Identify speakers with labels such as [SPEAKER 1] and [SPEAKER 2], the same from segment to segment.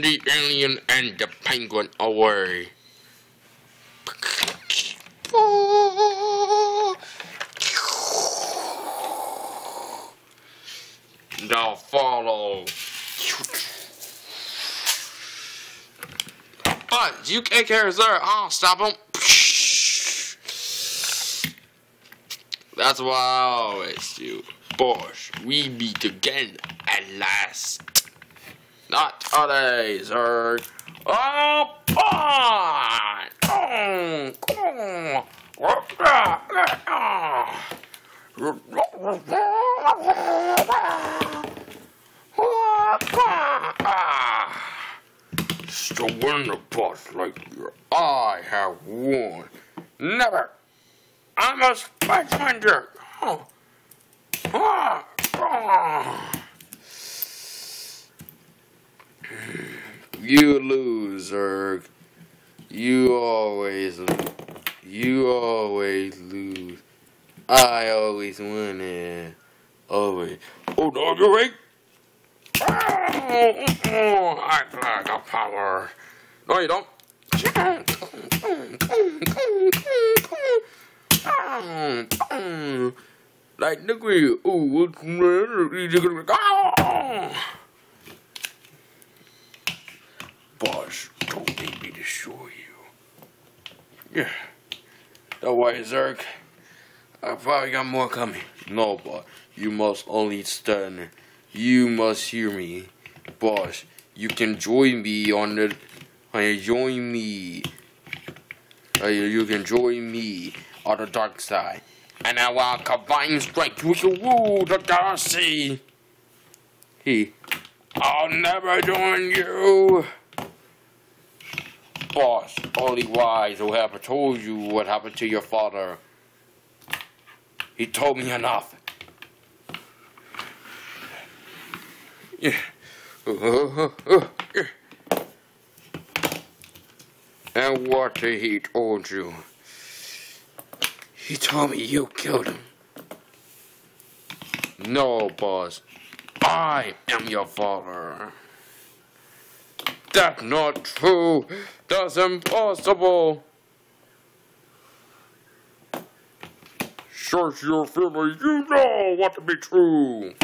[SPEAKER 1] the alien and the penguin away. Now follow. But you take care there. I'll stop him. That's why I always do. Buzz, we meet again at last. Not today, sir. Oh, So win the boss like you, I have won. Never. I'm a sponge Oh. Ah. Ah. You lose, Zurg. You always lose. You always lose. I always win it. Always. Oh, no, you're right. Oh, oh, I got the power. No, you don't. Like the grill. Oh, what's Buzz, don't need me to show you. Yeah. Don't worry, Zurg. I probably got more coming. No, Buzz. You must only stand. You must hear me. Buzz, you can join me on the... Uh, join me. Uh, you can join me on the dark side. And I will combine strength with the rule the galaxy. He. I'll never join you Buzz, only wise who have told you what happened to your father. He told me enough. Yeah. And what did he told you? He told me you killed him. No, Buzz. I am your father. That's not true. That's impossible. Search your family. You know what to be true.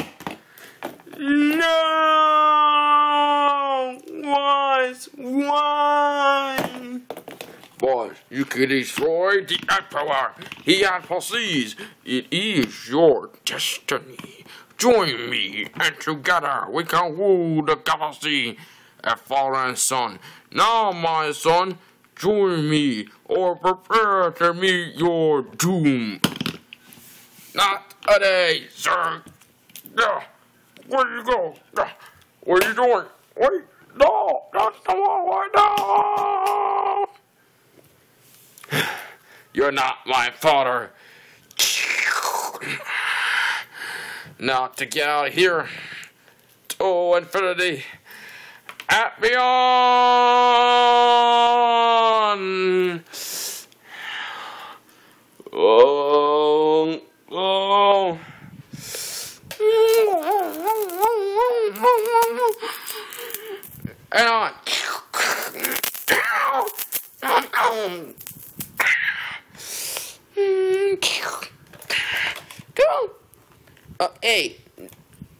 [SPEAKER 1] No! What? Why? Boys, you can destroy the Emperor. He possessed. It is your destiny. Join me, and together we can rule the galaxy a fallen son. Now, my son, join me, or prepare to meet your doom. Not today, sir. Yeah. Where you go? Yeah. What are you doing? Wait, no, not one, no. You're not my father. Now to get out of here to infinity at beyond. Oh, oh. And on. Go. Uh, hey.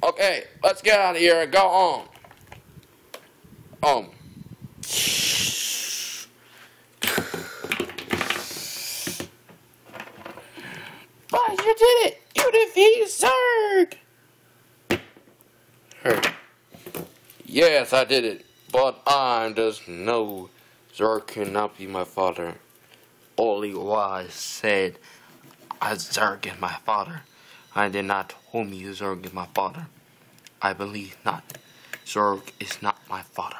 [SPEAKER 1] Okay, let's get out of here and go on. Um. But you did it! You defeated Zurg! Her. Yes, I did it. But I just know Zurg cannot be my father. Only wise said I Zurg is my father. I did not hold me Zurg is my father. I believe not. Zurg is not my father.